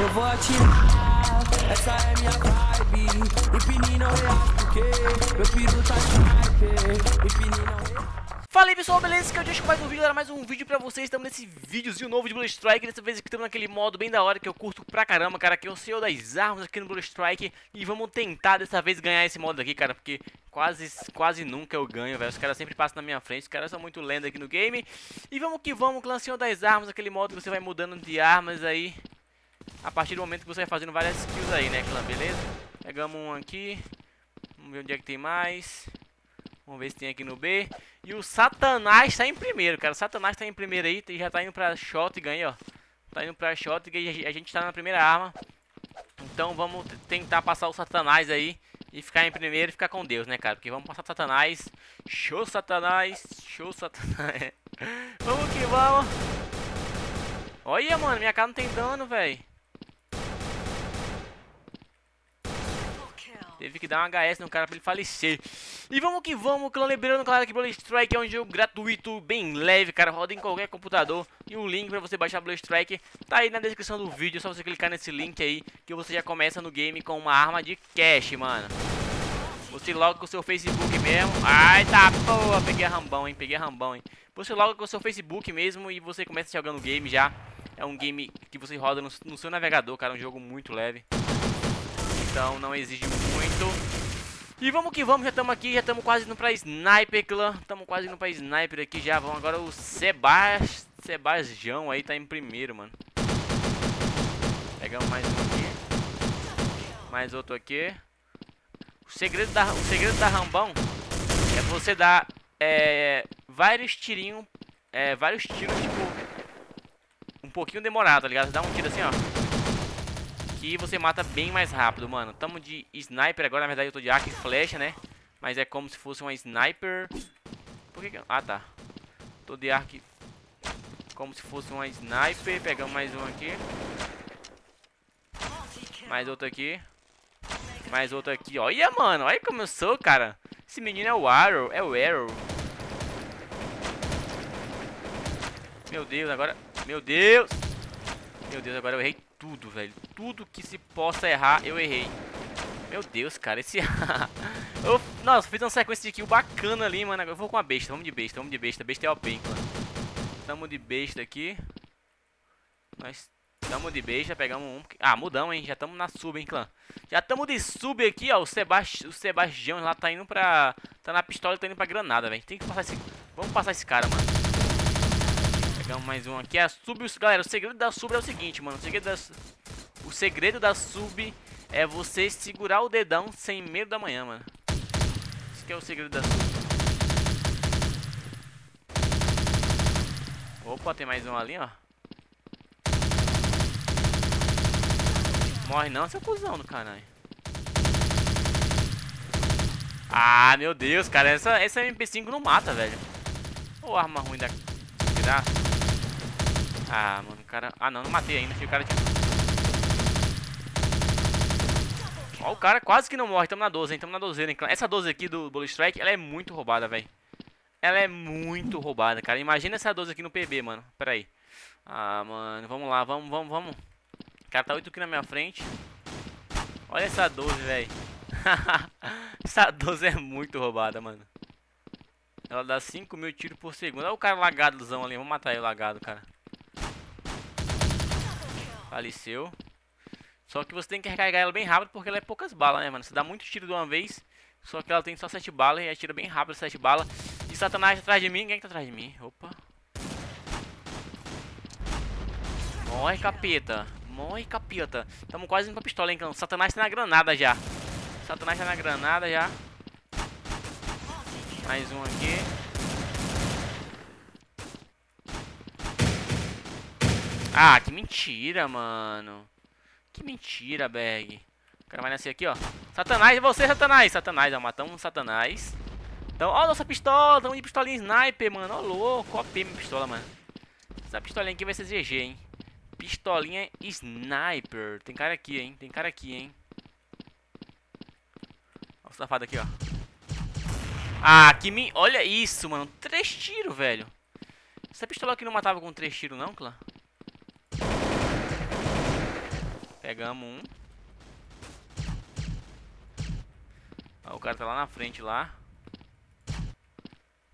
eu vou atirar. Essa é minha vibe. Empine não reage porque meu piru tá sniper. Não reage. Fala aí pessoal, beleza? Que eu deixo mais um vídeo, galera, mais um vídeo pra vocês Estamos nesse videozinho novo de Blue Strike Dessa vez aqui estamos naquele modo bem da hora que eu curto pra caramba, cara Que é o Senhor das Armas aqui no Blue Strike E vamos tentar dessa vez ganhar esse modo aqui, cara Porque quase, quase nunca eu ganho, velho Os caras sempre passam na minha frente, os caras são muito lenda aqui no game E vamos que vamos, clã das Armas Aquele modo que você vai mudando de armas aí A partir do momento que você vai fazendo várias skills aí, né, clã, beleza? Pegamos um aqui Vamos ver onde é que tem mais Vamos ver se tem aqui no B. E o Satanás tá em primeiro, cara. O Satanás tá em primeiro aí. Já tá indo pra shotgun aí, ó. Tá indo pra shotgun e a gente tá na primeira arma. Então vamos tentar passar o Satanás aí. E ficar em primeiro e ficar com Deus, né, cara? Porque vamos passar Satanás. Show, Satanás. Show, Satanás. vamos que vamos. Olha, mano. Minha cara não tem dano, velho. Teve que dar um HS no cara pra ele falecer. E vamos que vamos, clã. Lembrando, claro, que Blue Strike é um jogo gratuito, bem leve, cara. Roda em qualquer computador. E o link pra você baixar Blue Strike tá aí na descrição do vídeo. É só você clicar nesse link aí que você já começa no game com uma arma de cash, mano. Você logo com o seu Facebook mesmo. Ai, tá boa. Peguei a rambão, hein. Peguei a rambão, hein. Você logo com o seu Facebook mesmo e você começa jogando o game já. É um game que você roda no, no seu navegador, cara. Um jogo muito leve. Então não exige muito. E vamos que vamos, já estamos aqui, já estamos quase indo pra Sniper, clã. Estamos quase indo pra Sniper aqui já. Vamos agora o Sebas... Sebastião aí tá em primeiro, mano. Pegamos mais um aqui. Mais outro aqui. O segredo da, o segredo da Rambão é você dar é, vários tirinhos, é, vários tiros, tipo, um pouquinho demorado, tá ligado? Dá um tiro assim, ó aqui você mata bem mais rápido, mano. Tamo de sniper agora, na verdade eu tô de arco e flecha, né? Mas é como se fosse uma sniper. Por que que... Ah, tá. Tô de arco Como se fosse uma sniper. Pegamos mais um aqui. Mais outro aqui. Mais outro aqui. Olha, mano. Olha como eu sou, cara. Esse menino é o Arrow. É o Arrow. Meu Deus, agora... Meu Deus. Meu Deus, agora eu errei tudo, velho. Tudo que se possa errar, eu errei. Meu Deus, cara, esse... eu, nossa, fiz uma sequência de kill bacana ali, mano. Eu vou com a besta, vamos de besta, vamos de besta. Besta é OP, hein, mano. Tamo de besta aqui. Nós tamo de besta, pegamos um... Ah, mudamos, hein. Já tamo na sub, hein, clã. Já tamo de sub aqui, ó. O, Sebast... o Sebastião lá tá indo pra... Tá na pistola e tá indo pra granada, velho. Tem que passar esse... Vamos passar esse cara, mano. Pegamos mais um aqui. A sub, galera, o segredo da sub é o seguinte, mano. O segredo da, o segredo da sub é você segurar o dedão sem medo da manhã, mano. Isso que é o segredo da sub. Opa, tem mais um ali, ó. Morre não, seu cuzão do caralho. Ah, meu Deus, cara. Essa, essa MP5 não mata, velho. Ô, arma ruim da graça. Ah, mano, o cara... Ah, não, não matei ainda. O cara tinha... Ó, o cara quase que não morre. Tamo na 12, hein? Tamo na 12, hein? Essa 12 aqui do Bullet Strike, ela é muito roubada, velho. Ela é muito roubada, cara. Imagina essa 12 aqui no PB, mano. Pera aí. Ah, mano. Vamos lá. Vamos, vamos, vamos. O cara tá 8 aqui na minha frente. Olha essa 12, velho. essa 12 é muito roubada, mano. Ela dá 5 mil tiros por segundo. Olha o cara lagadozão ali. Vamos matar ele lagado, cara. Faleceu. Só que você tem que recarregar ela bem rápido porque ela é poucas balas, né, mano? Você dá muito tiro de uma vez, só que ela tem só 7 balas e atira bem rápido 7 balas. E Satanás atrás de mim. Quem é que tá atrás de mim? Opa. Morre, capeta. Morre, capeta. Tamo quase indo pra pistola, hein, Satanás tá na granada já. Satanás tá na granada já. Mais um aqui. Ah, que mentira, mano. Que mentira, Berg. O cara vai nascer aqui, ó. Satanás, é você, Satanás. Satanás, ó. Matamos um Satanás. Então, ó, nossa pistola. Tamo de pistolinha sniper, mano. Ó, louco. Ó, minha pistola, mano. Essa pistolinha aqui vai ser GG, hein. Pistolinha sniper. Tem cara aqui, hein. Tem cara aqui, hein. Ó, o safado aqui, ó. Ah, que me... Olha isso, mano. Três tiros, velho. Essa pistola aqui não matava com três tiros, não, clã? Pegamos um. Ó, o cara tá lá na frente lá.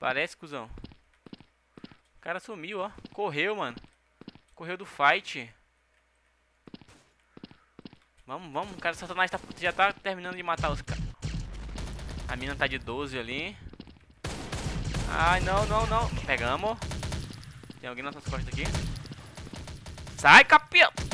Parece, cuzão. O cara sumiu, ó. Correu, mano. Correu do fight. Vamos, vamos. O cara satanás tá, já tá terminando de matar os caras. A mina tá de 12 ali. Ai, não, não, não. Pegamos. Tem alguém nas nossas costas aqui. Sai, capeta!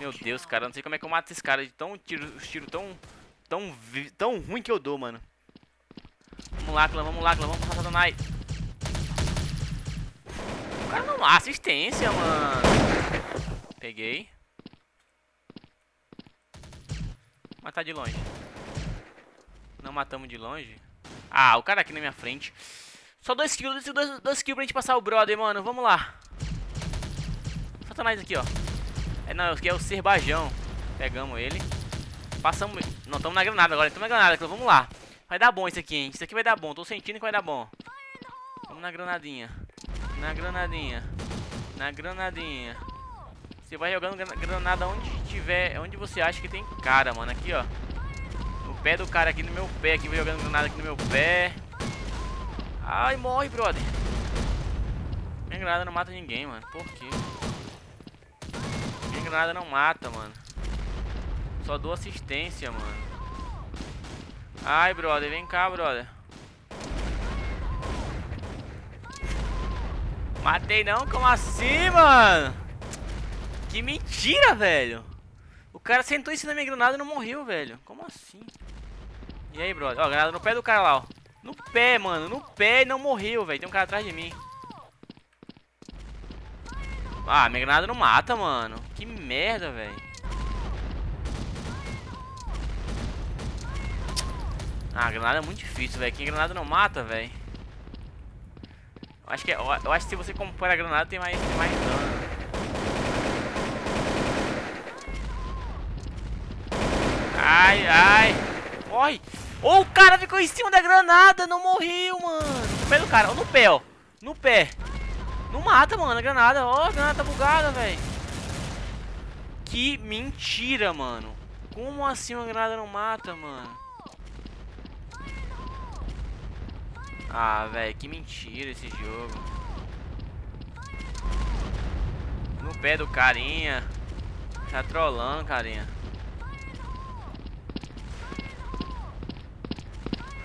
Meu Deus, cara, não sei como é que eu mato esses caras de tão tiro, os tiros tão tão tão ruim que eu dou, mano. Vamos lá, clã, vamos lá, clã, vamos passar Satanás. O cara não assistência, mano. Peguei. Matar de longe. Não matamos de longe. Ah, o cara aqui na minha frente. Só dois kills, dois, dois kills pra gente passar o brother, mano. Vamos lá. Satanás aqui, ó. É, não, aqui é o Cerbajão. Pegamos ele. Passamos... Não, estamos na granada agora. Estamos na granada, então vamos lá. Vai dar bom isso aqui, hein. Isso aqui vai dar bom. Tô sentindo que vai dar bom. Vamos na granadinha. Na granadinha. Na granadinha. Você vai jogando granada onde tiver... Onde você acha que tem cara, mano. Aqui, ó. No pé do cara aqui, no meu pé. Aqui, vai jogando granada aqui no meu pé. Ai, morre, brother. Minha granada não mata ninguém, mano. Por quê? Granada não mata, mano. Só dou assistência, mano. Ai, brother, vem cá, brother. Matei não? Como assim, mano? Que mentira, velho. O cara sentou em cima da minha granada e não morreu, velho. Como assim? E aí, brother? Ó, granada no pé do cara lá, ó. No pé, mano. No pé e não morreu, velho. Tem um cara atrás de mim. Ah, minha granada não mata, mano. Que merda, velho. Ah, a granada é muito difícil, velho. Que granada não mata, velho. Acho que é, eu acho que se você comprar a granada tem mais, tem mais dano. Ai, ai. Morre. Oh, o cara ficou em cima da granada, não morreu, mano. No pé do cara, no pé, ó. No pé. Não mata, mano, a granada. Ó, oh, a granada tá bugada, velho. Que mentira, mano. Como assim uma granada não mata, mano? Ah, velho, que mentira esse jogo. No pé do carinha. Tá trolando, carinha.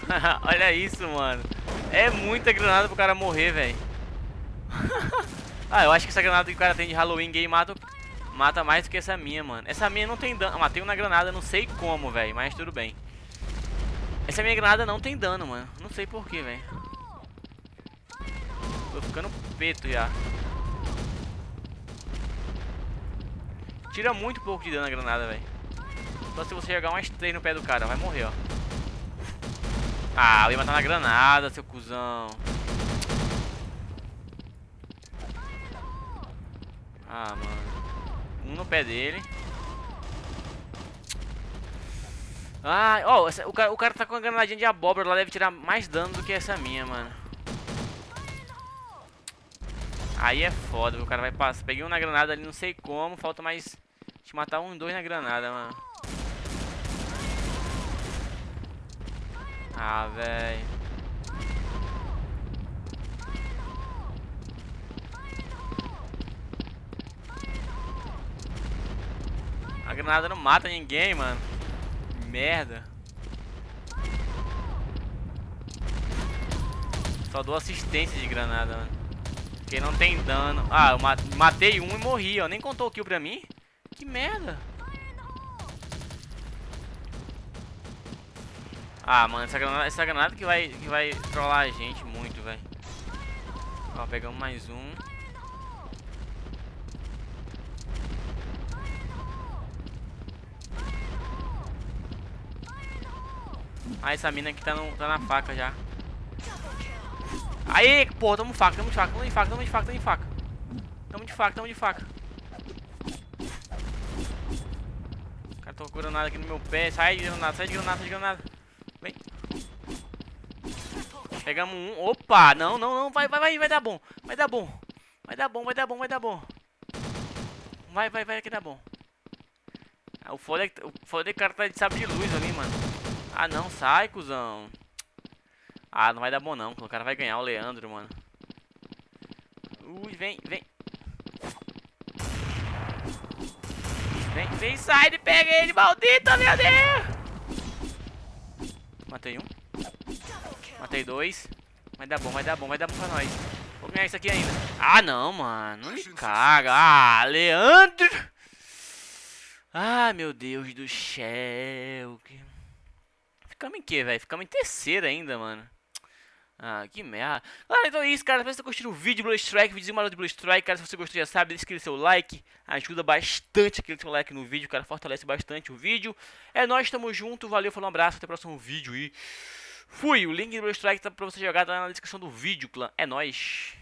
Olha isso, mano. É muita granada pro cara morrer, velho. ah, eu acho que essa granada que o cara tem de Halloween game mata, mata mais do que essa minha, mano. Essa minha não tem dano. Matei uma granada, não sei como, velho, mas tudo bem. Essa minha granada não tem dano, mano. Não sei porquê, velho. Tô ficando peto já. Tira muito pouco de dano a granada, velho. Só se você jogar umas três no pé do cara, vai morrer, ó. Ah, eu ia matar na granada, seu cuzão. Ah, mano. Um no pé dele. Ah, ó, oh, o, cara, o cara tá com a granadinha de abóbora lá, deve tirar mais dano do que essa minha, mano. Aí é foda, o cara vai passar. Peguei um na granada ali, não sei como, falta mais... Te matar um, dois na granada, mano. Ah, velho. Granada não mata ninguém, mano. Merda. Só dou assistência de granada, mano. Porque não tem dano. Ah, eu matei um e morri, ó. Nem contou o kill pra mim. Que merda. Ah, mano, essa granada, essa granada que vai, que vai trollar a gente muito, velho. Ó, pegamos mais um. Ah, essa mina aqui tá, no, tá na faca já. Aí, porra, tamo faca, tamo de faca, tamo de faca, tamo de faca, tamo de faca. Tamo de faca, tamo de faca. O cara tô com nada aqui no meu pé. Sai de granada, sai de granada, sai de granada. Vem. Pegamos um. Opa, não, não, não. Vai, vai, vai, vai dar bom. Vai dar bom. Vai dar bom, vai dar bom, vai dar bom. Vai, vai, vai que dá bom. Ah, o foda é que o foda é que o cara tá de sabre de luz ali, mano. Ah, não. Sai, cuzão. Ah, não vai dar bom não. O cara vai ganhar o Leandro, mano. Ui, vem, vem. Vem, vem, sai e pega ele, maldito, meu Deus! Matei um. Matei dois. Vai dar bom, vai dar bom, vai dar bom pra nós. Vou ganhar isso aqui ainda. Ah, não, mano. Não me caga. Ah, Leandro. Ah, meu Deus do céu. Ficamos em que, velho? Ficamos em terceiro ainda, mano. Ah, que merda. Galera, então é isso, cara. Se você curtiu o vídeo Blue Strike, vídeo maroto de Blue Strike, cara, se você gostou, já sabe, deixa aquele seu like. Ajuda bastante aquele seu like no vídeo, cara. Fortalece bastante o vídeo. É nóis, tamo junto. Valeu, falou, um abraço. Até o próximo vídeo e... Fui! O link do Blue Strike tá pra você jogar tá na descrição do vídeo, clã. É nóis.